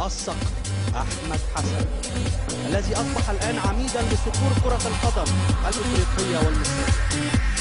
الصقر أحمد حسن الذي أصبح الآن عميدا لصقور كرة القدم الإفريقية والمصرية.